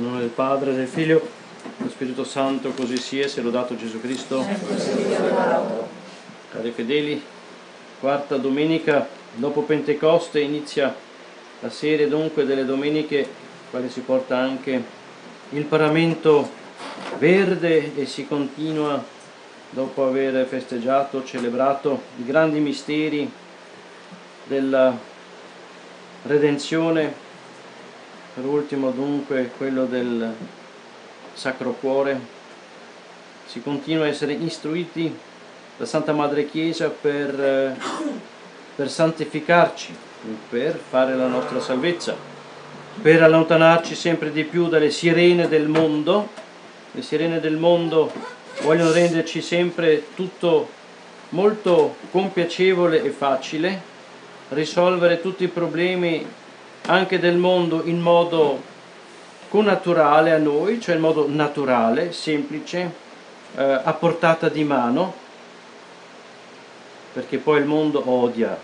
Nel nome del Padre, del Figlio, dello Spirito Santo, così sia, sia lodato Gesù Cristo. Cari fedeli, quarta domenica dopo Pentecoste inizia la serie dunque delle domeniche, quale si porta anche il paramento verde e si continua dopo aver festeggiato, celebrato i grandi misteri della redenzione, per ultimo dunque quello del Sacro Cuore, si continua a essere istruiti da Santa Madre Chiesa per, per santificarci, per fare la nostra salvezza, per allontanarci sempre di più dalle sirene del mondo. Le sirene del mondo vogliono renderci sempre tutto molto compiacevole e facile, risolvere tutti i problemi anche del mondo in modo connaturale a noi, cioè in modo naturale, semplice, eh, a portata di mano, perché poi il mondo odia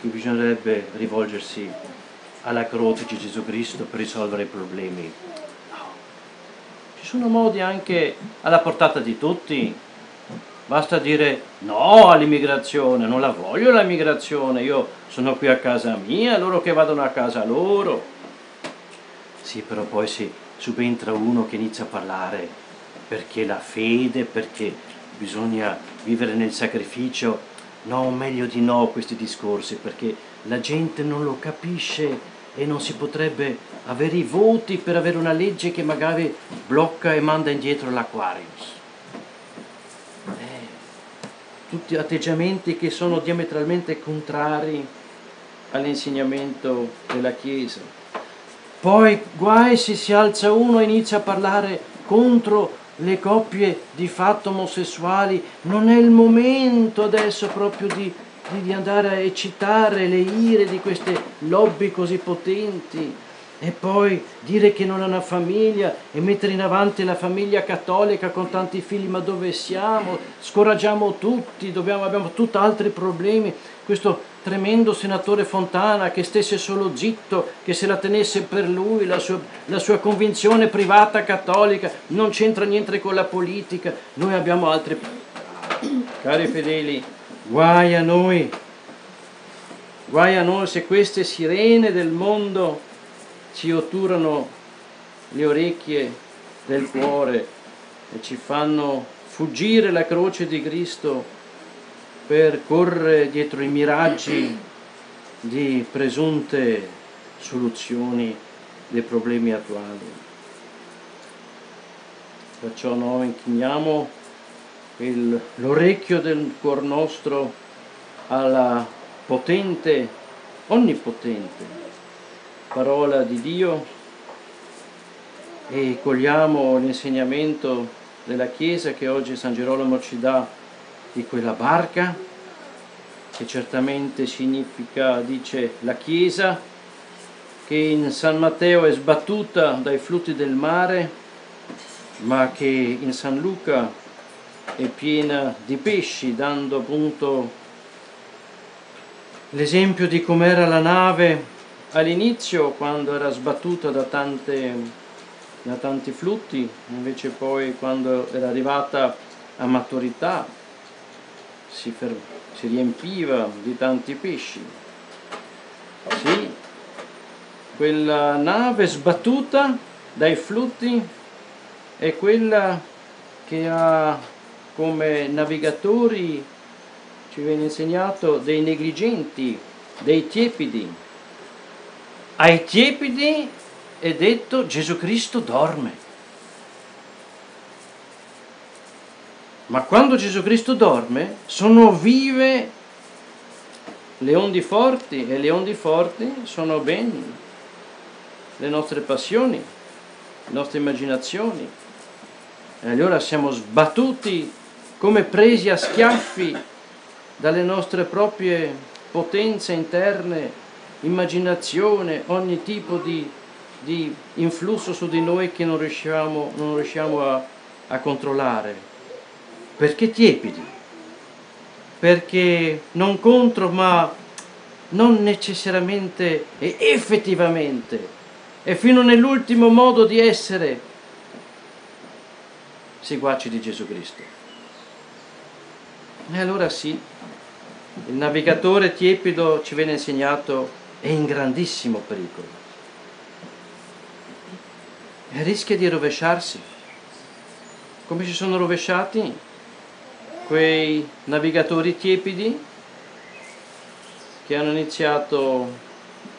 che bisognerebbe rivolgersi alla croce di Gesù Cristo per risolvere i problemi. No. Ci sono modi anche alla portata di tutti, Basta dire no all'immigrazione, non la voglio l'immigrazione, io sono qui a casa mia, loro che vadano a casa loro. Sì, però poi si subentra uno che inizia a parlare perché la fede, perché bisogna vivere nel sacrificio. No, meglio di no questi discorsi, perché la gente non lo capisce e non si potrebbe avere i voti per avere una legge che magari blocca e manda indietro l'Aquarius tutti atteggiamenti che sono diametralmente contrari all'insegnamento della Chiesa. Poi guai se si alza uno e inizia a parlare contro le coppie di fatto omosessuali, non è il momento adesso proprio di, di andare a eccitare le ire di queste lobby così potenti e poi dire che non ha una famiglia e mettere in avanti la famiglia cattolica con tanti figli, ma dove siamo? Scoraggiamo tutti, dobbiamo, abbiamo tutti altri problemi. Questo tremendo senatore Fontana che stesse solo zitto, che se la tenesse per lui, la sua, la sua convinzione privata cattolica, non c'entra niente con la politica. Noi abbiamo altri... Cari fedeli, guai a noi, guai a noi se queste sirene del mondo ci otturano le orecchie del cuore e ci fanno fuggire la croce di Cristo per correre dietro i miraggi di presunte soluzioni dei problemi attuali. Perciò noi inchiniamo l'orecchio del cuor nostro alla potente, onnipotente parola di Dio e cogliamo l'insegnamento della Chiesa che oggi San Gerolamo ci dà di quella barca che certamente significa, dice, la Chiesa che in San Matteo è sbattuta dai flutti del mare ma che in San Luca è piena di pesci dando appunto l'esempio di com'era la nave all'inizio quando era sbattuta da, tante, da tanti flutti, invece poi quando era arrivata a maturità si, si riempiva di tanti pesci. Sì, quella nave sbattuta dai flutti è quella che ha come navigatori, ci viene insegnato, dei negligenti, dei tiepidi, ai tiepidi è detto Gesù Cristo dorme. Ma quando Gesù Cristo dorme sono vive le onde forti e le onde forti sono ben le nostre passioni, le nostre immaginazioni. E allora siamo sbattuti come presi a schiaffi dalle nostre proprie potenze interne immaginazione, ogni tipo di, di influsso su di noi che non riusciamo, non riusciamo a, a controllare. Perché tiepidi? Perché non contro, ma non necessariamente e effettivamente e fino nell'ultimo modo di essere seguaci di Gesù Cristo. E allora sì, il navigatore tiepido ci viene insegnato è in grandissimo pericolo. E rischia di rovesciarsi, come si sono rovesciati? Quei navigatori tiepidi che hanno iniziato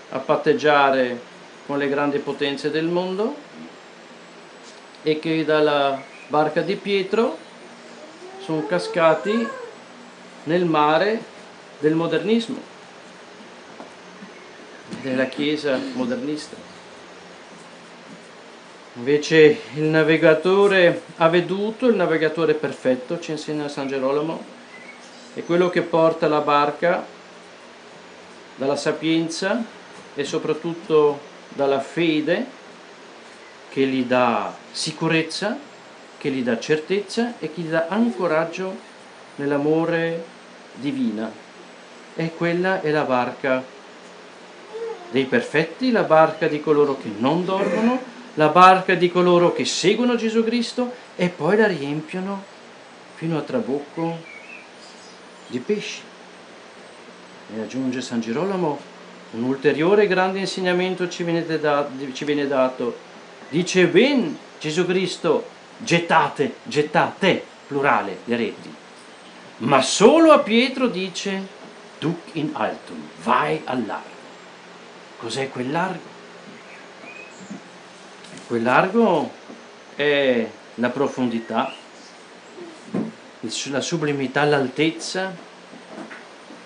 a patteggiare con le grandi potenze del mondo e che dalla barca di Pietro sono cascati nel mare del modernismo, della Chiesa modernista. Invece il navigatore avveduto, il navigatore perfetto, ci insegna San Gerolamo, è quello che porta la barca dalla sapienza e soprattutto dalla fede che gli dà sicurezza, che gli dà certezza e che gli dà ancoraggio nell'amore divina. E quella è la barca dei perfetti, la barca di coloro che non dormono, la barca di coloro che seguono Gesù Cristo e poi la riempiono fino a trabocco di pesci. E aggiunge San Girolamo, un ulteriore grande insegnamento ci viene, da, ci viene dato. Dice, ven Gesù Cristo, gettate, gettate, plurale, le reti. Ma solo a Pietro dice, duc in altum, vai al largo. Cos'è quel largo? Quel largo è la profondità, la sublimità, l'altezza,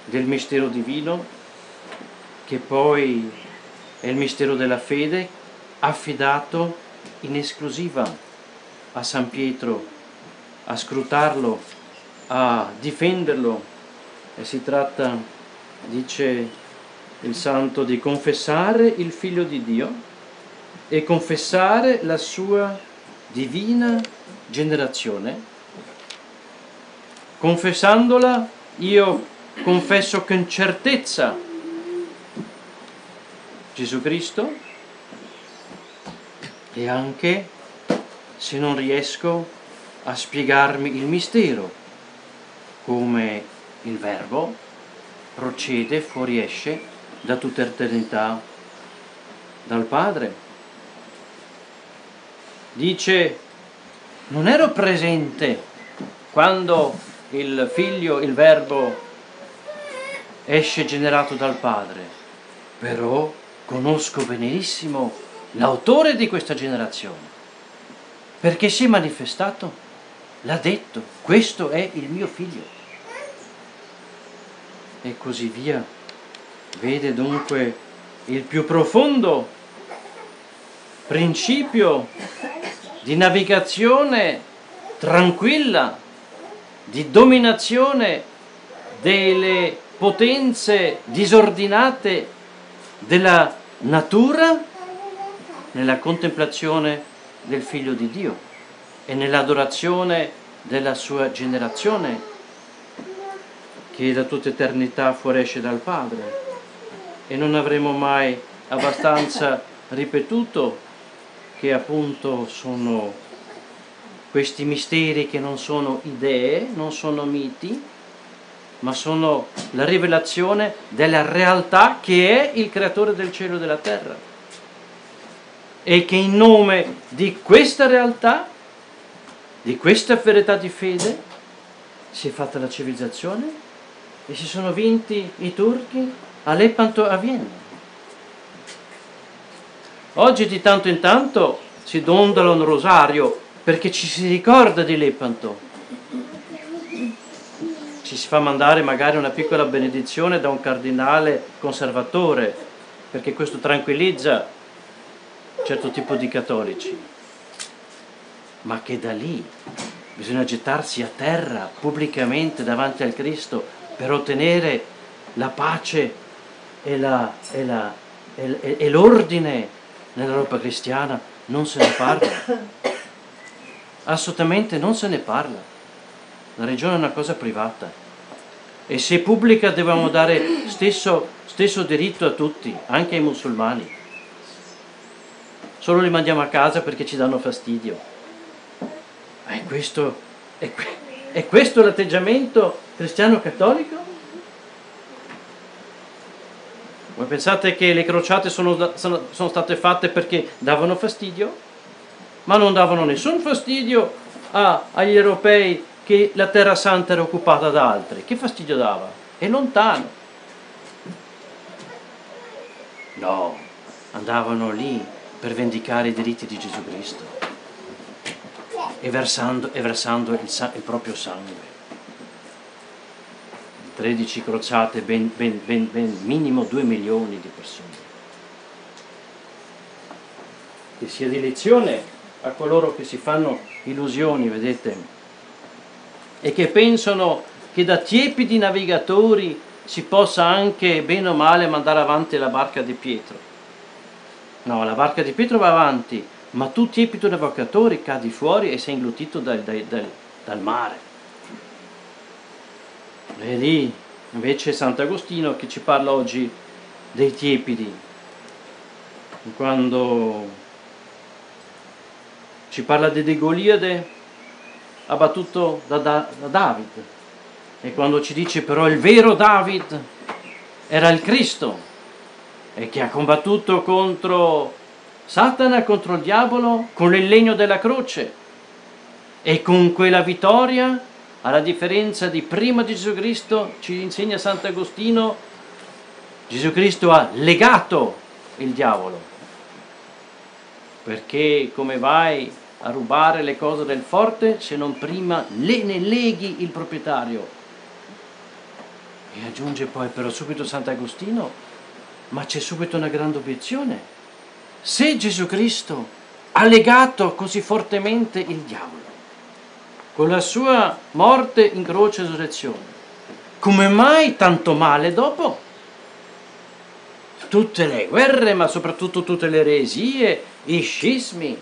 del mistero divino, che poi è il mistero della fede, affidato in esclusiva a San Pietro, a scrutarlo, a difenderlo. E si tratta, dice il santo, di confessare il figlio di Dio e confessare la sua divina generazione. Confessandola io confesso con certezza Gesù Cristo e anche se non riesco a spiegarmi il mistero, come il Verbo procede, fuoriesce da tutta eternità dal Padre. Dice, non ero presente quando il figlio, il Verbo esce generato dal Padre, però conosco benissimo l'autore di questa generazione, perché si è manifestato, l'ha detto, questo è il mio figlio. E così via. Vede dunque il più profondo principio di navigazione tranquilla, di dominazione delle potenze disordinate della natura nella contemplazione del Figlio di Dio e nell'adorazione della sua generazione che da tutta eternità fuoriesce dal Padre e non avremo mai abbastanza ripetuto che appunto sono questi misteri che non sono idee, non sono miti, ma sono la rivelazione della realtà che è il creatore del cielo e della terra. E che in nome di questa realtà, di questa verità di fede, si è fatta la civilizzazione e si sono vinti i turchi a Lepanto a Vienna. Oggi di tanto in tanto si dondola un rosario perché ci si ricorda di Lepanto ci si fa mandare magari una piccola benedizione da un cardinale conservatore, perché questo tranquillizza certo tipo di cattolici, ma che da lì? Bisogna gettarsi a terra pubblicamente davanti al Cristo per ottenere la pace e, la, e, la, e, e l'ordine nell'Europa cristiana, non se ne parla. Assolutamente non se ne parla. La religione è una cosa privata e se pubblica dobbiamo dare stesso, stesso diritto a tutti, anche ai musulmani. solo li mandiamo a casa perché ci danno fastidio. È questo, è, è questo l'atteggiamento cristiano Voi pensate che le crociate sono, sono, sono state fatte perché davano fastidio? Ma non davano nessun fastidio a, agli europei che la Terra Santa era occupata da altri. Che fastidio dava? È lontano. No, andavano lì per vendicare i diritti di Gesù Cristo e versando, e versando il, il proprio sangue. 13 crociate, ben, ben, ben, ben minimo 2 milioni di persone. Che sia di lezione a coloro che si fanno illusioni, vedete, e che pensano che da tiepidi navigatori si possa anche bene o male mandare avanti la barca di Pietro. No, la barca di Pietro va avanti, ma tu tiepido navigatore cadi fuori e sei inglutito dal, dal, dal, dal mare. Lì invece Sant'Agostino che ci parla oggi dei tiepidi, quando ci parla di Goliade abbattuto da, da, da David. E quando ci dice però il vero David era il Cristo e che ha combattuto contro Satana, contro il diavolo, con il legno della croce e con quella vittoria alla differenza di prima di Gesù Cristo, ci insegna Sant'Agostino, Gesù Cristo ha legato il diavolo. Perché come vai a rubare le cose del forte se non prima le ne leghi il proprietario? E aggiunge poi però subito Sant'Agostino, ma c'è subito una grande obiezione. Se Gesù Cristo ha legato così fortemente il diavolo, con la sua morte in croce e resurrezione. Come mai tanto male dopo? Tutte le guerre, ma soprattutto tutte le eresie, i scismi.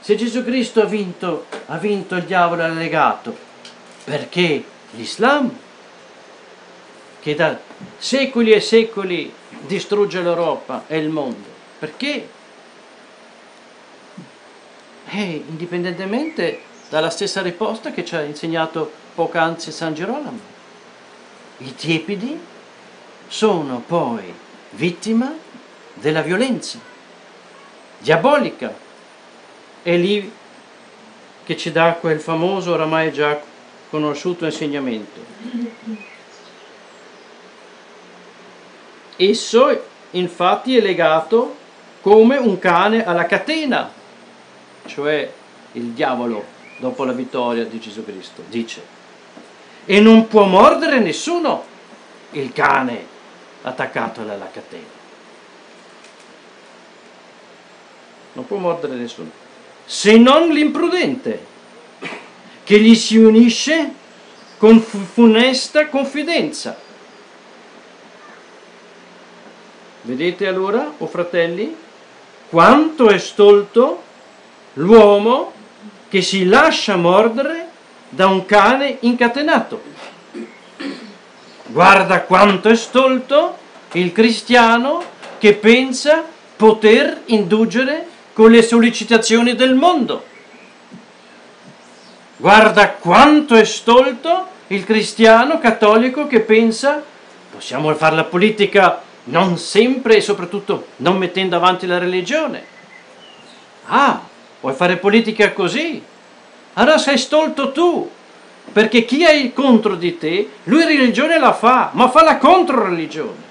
Se Gesù Cristo ha vinto, ha vinto il diavolo e legato, perché l'Islam, che da secoli e secoli distrugge l'Europa e il mondo, perché? Eh, indipendentemente dalla stessa risposta che ci ha insegnato poc'anzi San Girolamo. I tiepidi sono poi vittima della violenza diabolica. È lì che ci dà quel famoso, oramai già conosciuto insegnamento. Esso infatti è legato come un cane alla catena, cioè il diavolo dopo la vittoria di Gesù Cristo. Dice, e non può mordere nessuno il cane attaccato alla catena. Non può mordere nessuno, se non l'imprudente, che gli si unisce con funesta confidenza. Vedete allora, o oh fratelli, quanto è stolto l'uomo che si lascia mordere da un cane incatenato. Guarda quanto è stolto il cristiano che pensa poter indulgere con le sollecitazioni del mondo. Guarda quanto è stolto il cristiano cattolico che pensa possiamo fare la politica non sempre e soprattutto non mettendo avanti la religione. Ah, Vuoi fare politica così? Allora sei stolto tu, perché chi è contro di te, lui religione la fa, ma fa la contro-religione.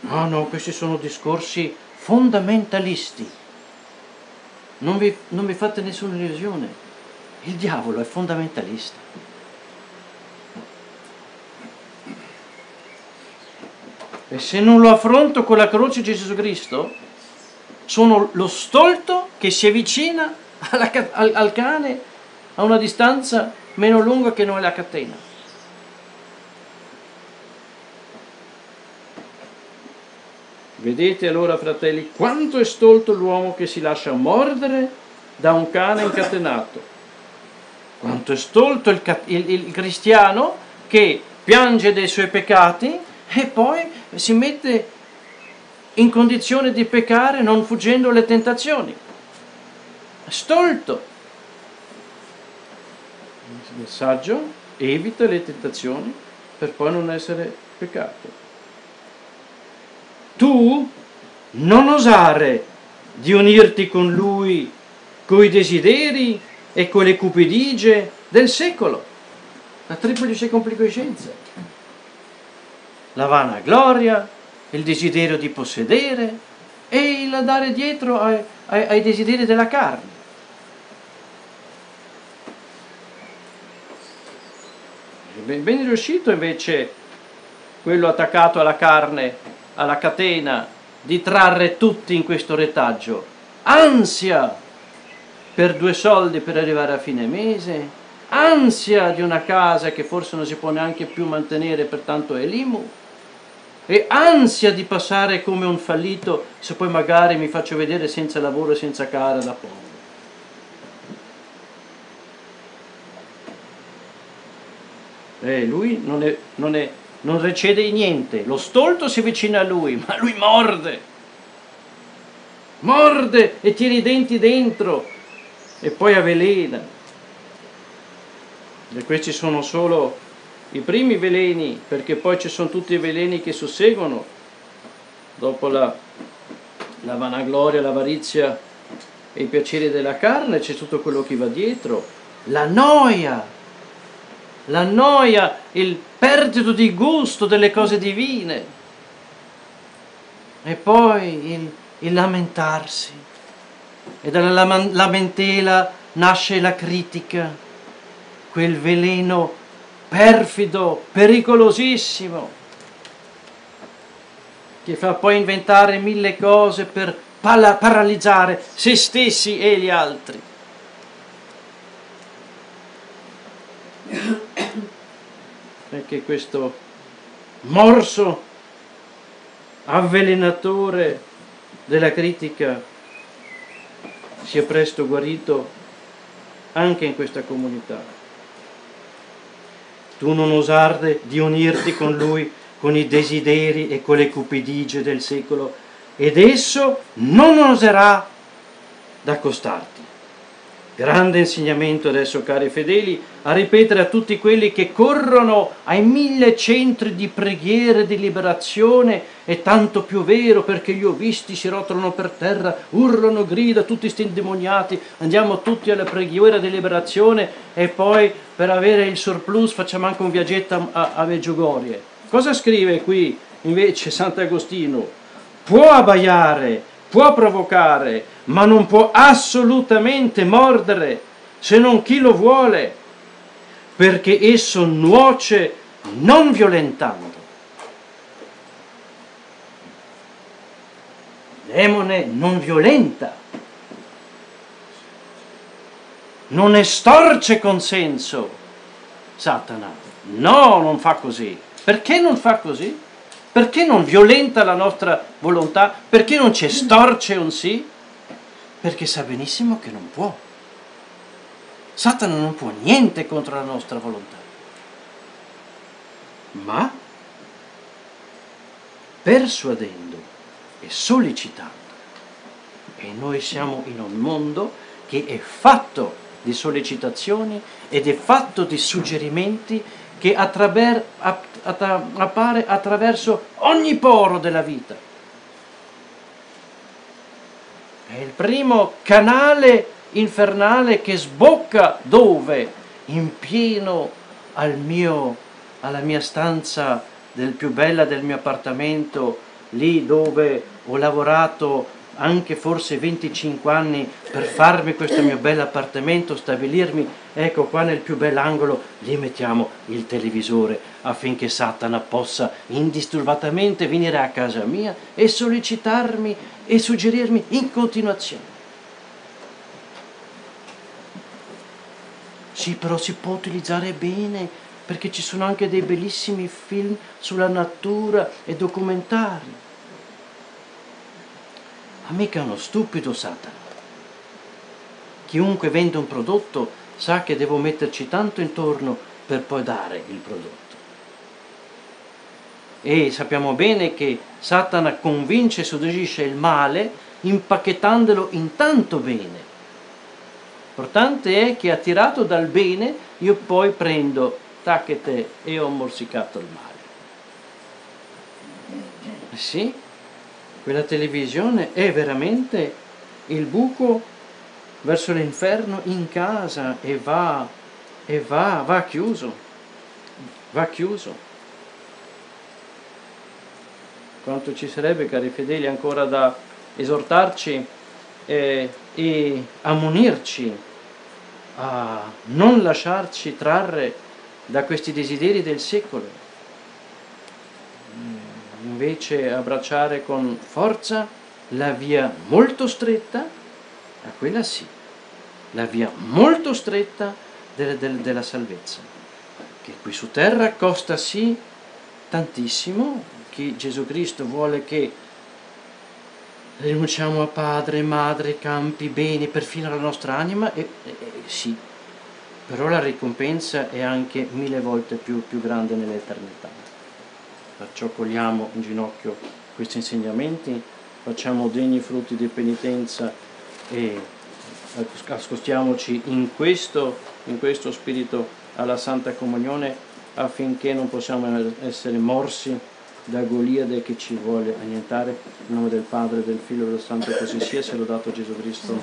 No, no, questi sono discorsi fondamentalisti. Non vi, non vi fate nessuna illusione. Il diavolo è fondamentalista. E se non lo affronto con la croce di Gesù Cristo, sono lo stolto che si avvicina alla, al, al cane a una distanza meno lunga che non è la catena. Vedete allora, fratelli, quanto è stolto l'uomo che si lascia mordere da un cane incatenato. Quanto è stolto il, il, il cristiano che piange dei suoi peccati e poi si mette in condizione di peccare non fuggendo le tentazioni. Stolto. Il saggio evita le tentazioni per poi non essere peccato. Tu non osare di unirti con lui coi desideri e con le cupidigie del secolo, la triplice complicacenza, la vana gloria, il desiderio di possedere e il andare dietro ai, ai, ai desideri della carne. Ben riuscito invece quello attaccato alla carne, alla catena, di trarre tutti in questo retaggio. Ansia per due soldi per arrivare a fine mese, ansia di una casa che forse non si può neanche più mantenere, pertanto è l'IMU, e ansia di passare come un fallito se poi magari mi faccio vedere senza lavoro e senza cara da poco. Eh, lui non, è, non, è, non recede in niente, lo stolto si avvicina a lui, ma lui morde, morde e tiene i denti dentro e poi avvelena. E questi sono solo i primi veleni, perché poi ci sono tutti i veleni che susseguono dopo la, la vanagloria, l'avarizia e i piaceri della carne, c'è tutto quello che va dietro, la noia, la noia, il perdito di gusto delle cose divine. E poi il, il lamentarsi. E dalla lamentela nasce la critica, quel veleno perfido, pericolosissimo, che fa poi inventare mille cose per paralizzare se stessi e gli altri. Perché questo morso avvelenatore della critica sia presto guarito anche in questa comunità tu non osare di unirti con lui con i desideri e con le cupidigie del secolo, ed esso non oserà d'accostarti. Grande insegnamento adesso, cari fedeli, a ripetere a tutti quelli che corrono ai mille centri di preghiera e di liberazione, è tanto più vero perché li ho visti, si rotolano per terra, urlano, grida, tutti sti indemoniati, andiamo tutti alla preghiera di liberazione e poi per avere il surplus facciamo anche un viaggetto a, a Meggiugorie. Cosa scrive qui invece Sant'Agostino? Può abbaiare, può provocare, ma non può assolutamente mordere se non chi lo vuole, perché esso nuoce non violentando. Il demone non violenta, non estorce consenso Satana. No, non fa così. Perché non fa così? Perché non violenta la nostra volontà? Perché non ci estorce un sì? Perché sa benissimo che non può. Satana non può niente contro la nostra volontà. Ma persuadendo e sollecitando. E noi siamo in un mondo che è fatto di sollecitazioni ed è fatto di suggerimenti che attraver, appare attraverso ogni poro della vita. È il primo canale infernale che sbocca dove? In pieno al mio, alla mia stanza del più bella del mio appartamento, lì dove ho lavorato anche forse 25 anni per farmi questo mio bel appartamento, stabilirmi, ecco qua nel più bell'angolo, gli mettiamo il televisore affinché Satana possa indisturbatamente venire a casa mia e sollecitarmi e suggerirmi in continuazione. Sì, però si può utilizzare bene perché ci sono anche dei bellissimi film sulla natura e documentari ma mica uno stupido Satana. Chiunque vende un prodotto sa che devo metterci tanto intorno per poi dare il prodotto. E sappiamo bene che Satana convince e seducisce il male impacchettandolo in tanto bene. L'importante è che attirato dal bene io poi prendo tacchete e ho morsicato il male. Eh sì, quella televisione è veramente il buco verso l'inferno in casa e va, e va, va chiuso, va chiuso. Quanto ci sarebbe, cari fedeli, ancora da esortarci eh, e ammonirci a non lasciarci trarre da questi desideri del secolo, invece abbracciare con forza la via molto stretta, a quella sì, la via molto stretta della, della, della salvezza, che qui su terra costa sì tantissimo, che Gesù Cristo vuole che rinunciamo a padre, madre, campi, beni, perfino la nostra anima, e, e sì, però la ricompensa è anche mille volte più, più grande nell'eternità. Perciò cogliamo in ginocchio questi insegnamenti, facciamo degni frutti di penitenza e ascoltiamoci in questo, in questo spirito alla Santa Comunione affinché non possiamo essere morsi da Goliade che ci vuole annientare. In nome del Padre, del Figlio e del Santo così sia, sia lodato Gesù Cristo.